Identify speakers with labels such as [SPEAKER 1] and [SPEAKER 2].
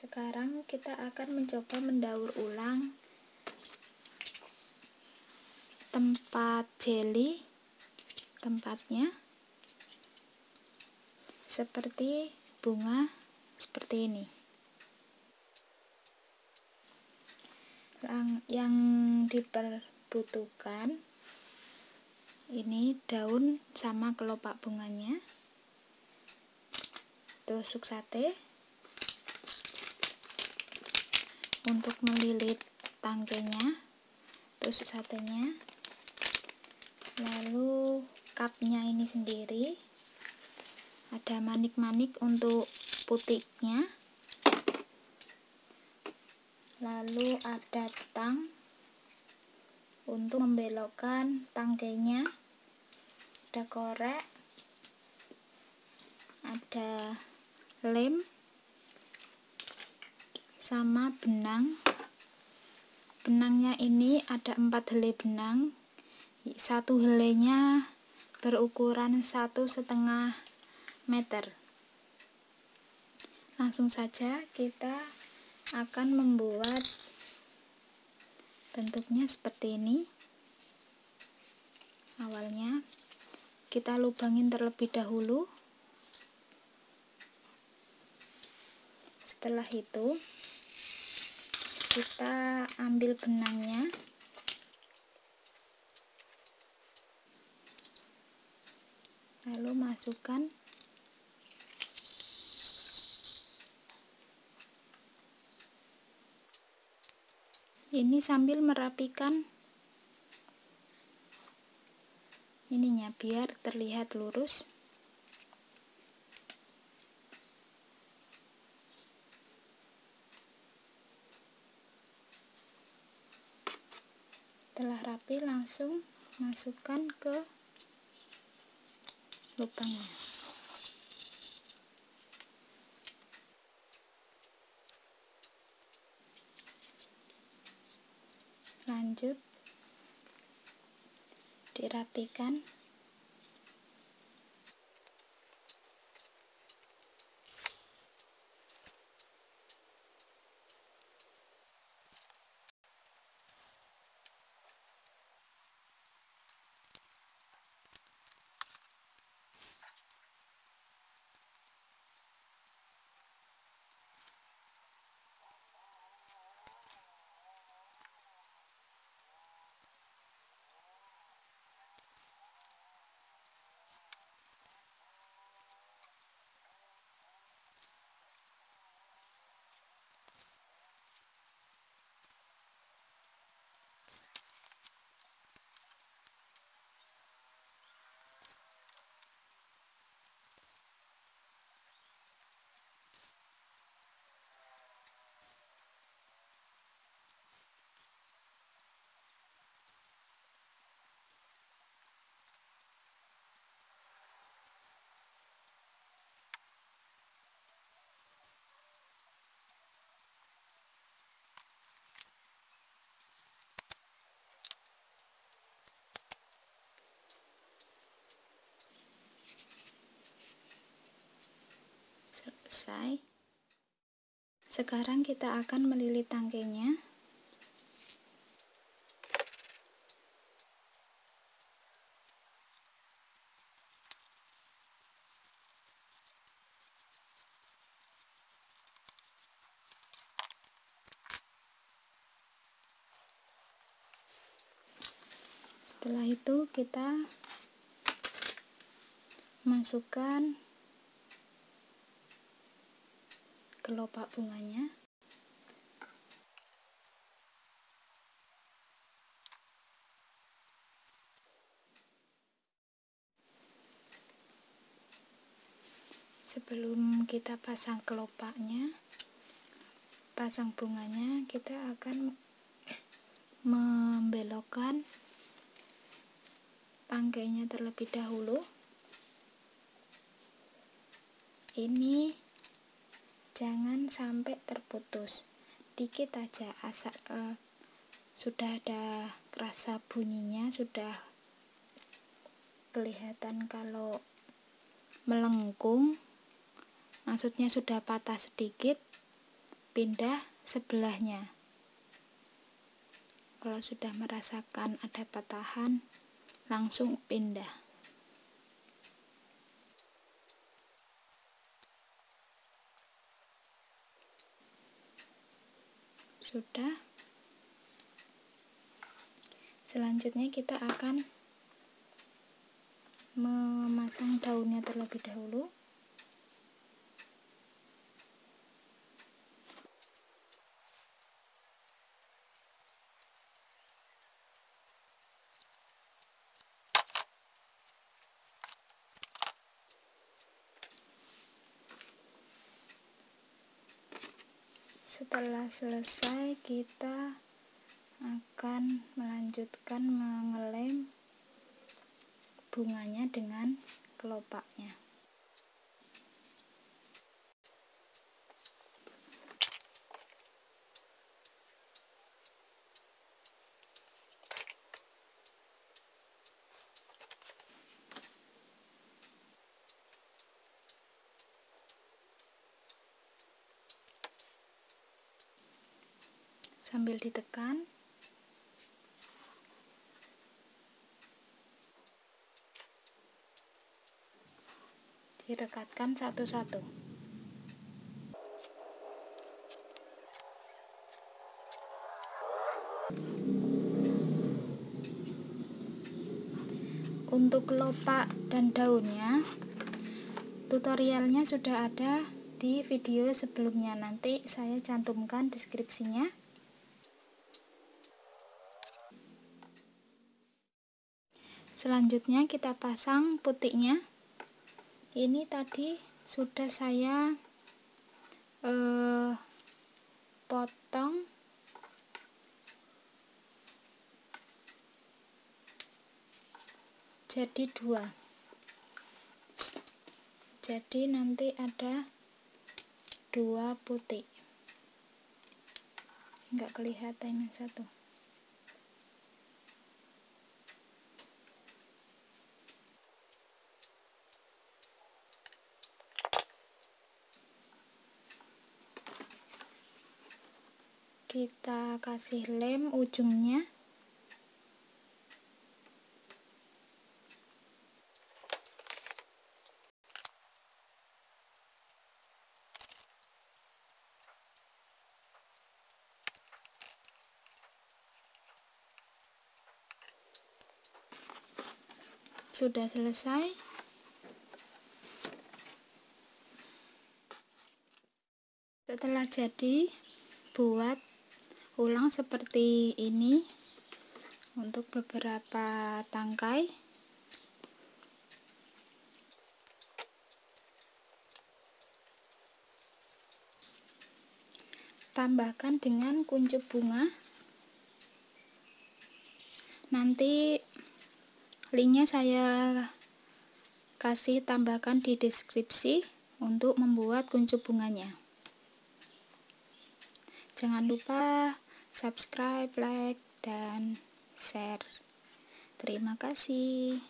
[SPEAKER 1] sekarang kita akan mencoba mendaur ulang tempat jelly tempatnya. Seperti bunga seperti ini. Yang, yang diperbutuhkan ini daun sama kelopak bunganya. Tusuk sate untuk melilit tangkainya tusuk satenya lalu cupnya ini sendiri. Ada manik-manik untuk putiknya. Lalu ada tang untuk membelokkan tangkainya. Ada korek ada lem sama benang. Benangnya ini ada empat helai benang. Satu helainya berukuran satu setengah meter. Langsung saja kita akan membuat bentuknya seperti ini. Awalnya kita lubangin terlebih dahulu. Setelah itu kita ambil benangnya. Lalu masukkan ini sambil merapikan ininya biar terlihat lurus setelah rapi langsung masukkan ke lubangnya. Lanjut. Dirapikan selesai. Sekarang kita akan melilit tangkainya. Setelah itu kita masukkan kelopak bunganya. Sebelum kita pasang kelopaknya pasang bunganya kita akan membelokkan tangkainya terlebih dahulu. Ini jangan sampai terputus. Dikit aja asal uh, sudah ada rasa bunyinya sudah kelihatan kalau melengkung maksudnya sudah patah sedikit pindah sebelahnya. Kalau sudah merasakan ada patahan langsung pindah sudah. Selanjutnya kita akan memasang daunnya terlebih dahulu setelah selesai kita akan melanjutkan mengelem bunganya dengan kelopaknya sambil ditekan. Direkatkan satu-satu. Untuk kelopak dan daunnya tutorialnya sudah ada di video sebelumnya. Nanti saya cantumkan deskripsinya selanjutnya kita pasang putiknya. Ini tadi sudah saya eh, potong. Jadi dua. Jadi nanti ada dua putik. Enggak kelihatan yang satu kita kasih lem ujungnya. Sudah selesai. Setelah jadi buat ulang seperti ini untuk beberapa tangkai. Tambahkan dengan kuncup bunga. Nanti linknya saya kasih tambahkan di deskripsi untuk membuat kuncup bunganya. Jangan lupa subscribe, like, dan share. Terima kasih.